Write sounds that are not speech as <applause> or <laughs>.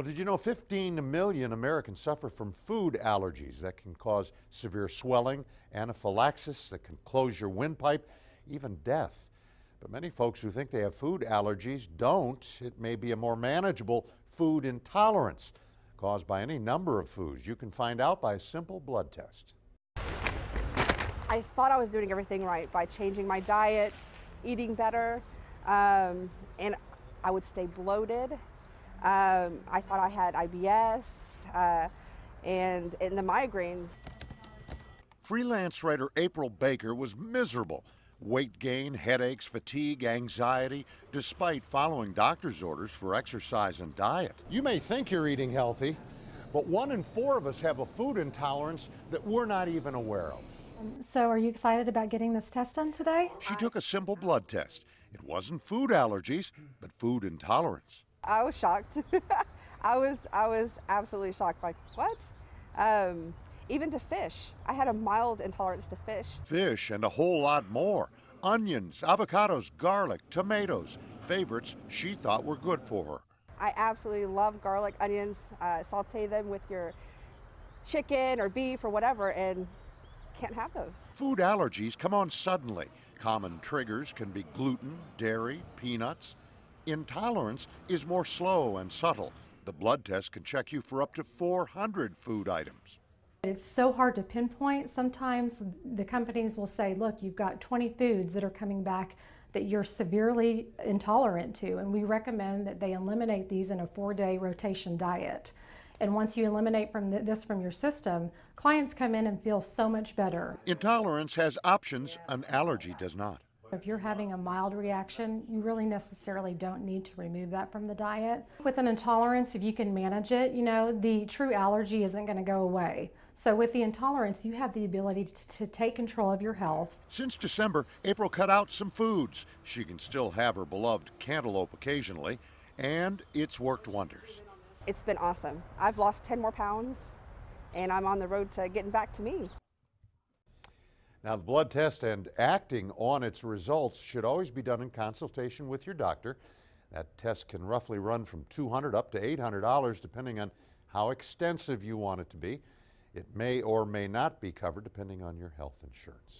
Well, did you know 15 million Americans suffer from food allergies that can cause severe swelling, anaphylaxis that can close your windpipe, even death? But many folks who think they have food allergies don't. It may be a more manageable food intolerance caused by any number of foods. You can find out by a simple blood test. I thought I was doing everything right by changing my diet, eating better, um, and I would stay bloated. Um, I thought I had IBS uh, and, and the migraines. Freelance writer April Baker was miserable. Weight gain, headaches, fatigue, anxiety, despite following doctor's orders for exercise and diet. You may think you're eating healthy, but one in four of us have a food intolerance that we're not even aware of. So, are you excited about getting this test done today? She took a simple blood test. It wasn't food allergies, but food intolerance. I was shocked. <laughs> I was I was absolutely shocked. Like what? Um, even to fish, I had a mild intolerance to fish. Fish and a whole lot more. Onions, avocados, garlic, tomatoes. Favorites she thought were good for her. I absolutely love garlic, onions. Uh, saute them with your chicken or beef or whatever, and can't have those. Food allergies come on suddenly. Common triggers can be gluten, dairy, peanuts. Intolerance is more slow and subtle. The blood test can check you for up to 400 food items. It's so hard to pinpoint. Sometimes the companies will say, look, you've got 20 foods that are coming back that you're severely intolerant to, and we recommend that they eliminate these in a four day rotation diet. And once you eliminate from this from your system, clients come in and feel so much better. Intolerance has options, an allergy does not. If you're having a mild reaction, you really necessarily don't need to remove that from the diet. With an intolerance, if you can manage it, you know, the true allergy isn't going to go away. So with the intolerance, you have the ability to, to, take control of your health. Since December, April cut out some foods. She can still have her beloved cantaloupe occasionally, and it's worked wonders. It's been awesome. I've lost 10 more pounds, and I'm on the road to getting back to me. Now, the blood test and acting on its results should always be done in consultation with your doctor. That test can roughly run from 200 up to $800 depending on how extensive you want it to be. It may or may not be covered depending on your health insurance.